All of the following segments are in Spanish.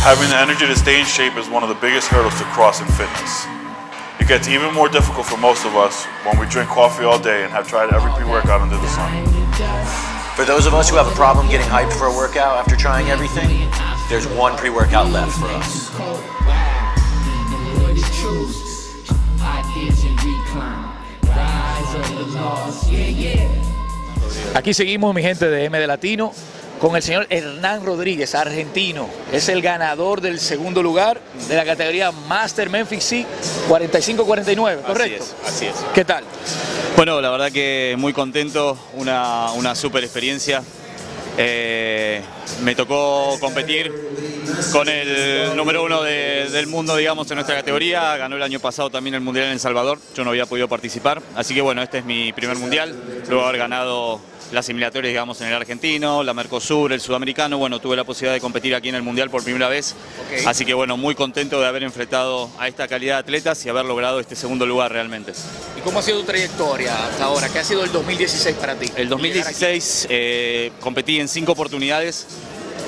Having the energy to stay in shape is one of the biggest hurdles to cross in fitness. It gets even more difficult for most of us when we drink coffee all day and have tried every pre-workout under the sun. For those of us who have a problem getting hyped for a workout after trying everything, there's one pre-workout left for us. Aquí seguimos, mi gente de M de Latino, con el señor Hernán Rodríguez, argentino. Es el ganador del segundo lugar de la categoría Master Memphis C 45-49, ¿correcto? Así es, así es. ¿Qué tal? Bueno, la verdad que muy contento, una, una super experiencia. Eh, me tocó competir con el número uno de- del mundo, digamos, en nuestra categoría. Ganó el año pasado también el Mundial en El Salvador. Yo no había podido participar. Así que bueno, este es mi primer Mundial. Luego de haber ganado las eliminatorias, digamos, en el argentino, la Mercosur, el sudamericano. Bueno, tuve la posibilidad de competir aquí en el Mundial por primera vez. Así que bueno, muy contento de haber enfrentado a esta calidad de atletas y haber logrado este segundo lugar realmente. ¿Y cómo ha sido tu trayectoria hasta ahora? ¿Qué ha sido el 2016 para ti? El 2016 eh, competí en cinco oportunidades,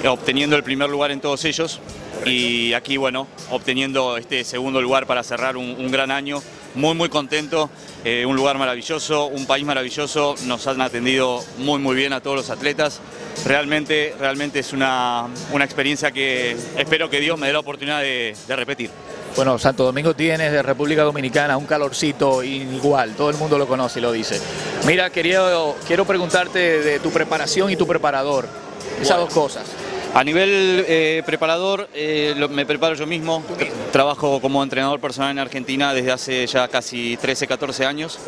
eh, obteniendo el primer lugar en todos ellos. Y aquí, bueno, obteniendo este segundo lugar para cerrar un, gran año. Muy, muy contento. eh, un lugar maravilloso, un país maravilloso. Nos han atendido muy, muy bien a todos los atletas. Realmente, realmente es una, una experiencia que espero que Dios me dé la oportunidad de repetir. Bueno, Santo Domingo tienes de República Dominicana un calorcito igual, todo el mundo lo conoce y lo dice. Mira, quería, quiero preguntarte de tu preparación y tu preparador, esas Bueno. dos cosas. A nivel eh, preparador, eh, lo- me preparo yo mismo. Tra- Trabajo como entrenador personal en Argentina desde hace ya casi 13, 14 años.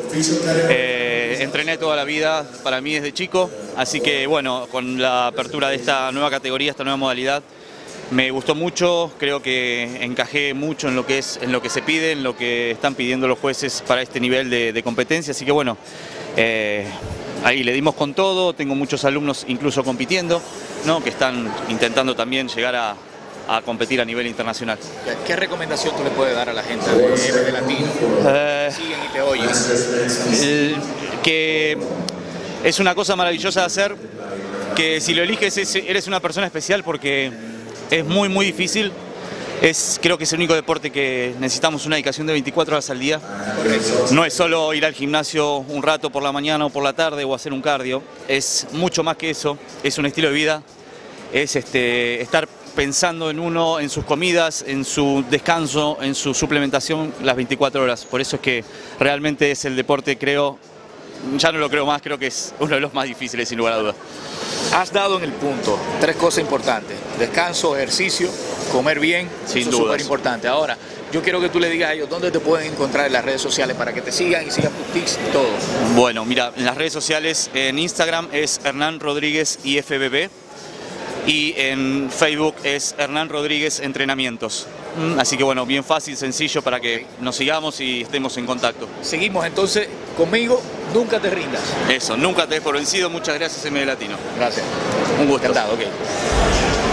Eh, entrené toda la vida para mí desde chico, así que bueno, con la apertura de esta nueva categoría, esta nueva modalidad, me gustó mucho, creo que encajé mucho en lo que es, en lo que se pide, en lo que están pidiendo los jueces para este nivel de, de competencia, así que bueno, eh, ahí le dimos con todo, tengo muchos alumnos incluso compitiendo, ¿no? que están intentando también llegar a, a competir a nivel internacional. ¿Qué recomendación tú le puedes dar a la gente de, de Latino? Eh, Siguen y te oyen. el- que es una cosa maravillosa de hacer, que si lo eliges es- eres una persona especial porque es muy muy difícil. Es, creo que es el único deporte que necesitamos una dedicación de 24 horas al día. No es solo ir al gimnasio un rato por la mañana o por la tarde o hacer un cardio, es mucho más que eso, es un estilo de vida, es este, estar pensando en uno, en sus comidas, en su descanso, en su suplementación las 24 horas. Por eso es que realmente es el deporte, creo, ya no lo creo más, creo que es uno de los más difíciles sin lugar a dudas. Has dado en el punto tres cosas importantes. Descanso, ejercicio, comer bien. Sin eso es dudas. súper importante. Ahora, yo quiero que tú le digas a ellos dónde te pueden encontrar en las redes sociales para que te sigan y sigan tus tips y todo. Bueno, mira, en las redes sociales, en Instagram es Hernán Rodríguez IFBB y en Facebook es Hernán Rodríguez Entrenamientos. Mm, Así que bueno, bien fácil, sencillo para que nos sigamos y estemos en contacto. Seguimos entonces conmigo, nunca te rindas. Eso, nunca te des por vencido. Muchas gracias, M Latino. Gracias. Un gusto. Encantado, ok.